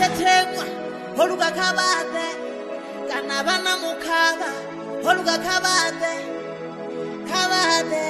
chethengwa olugakhabate kana mukaba, mukhava olugakhabate khabate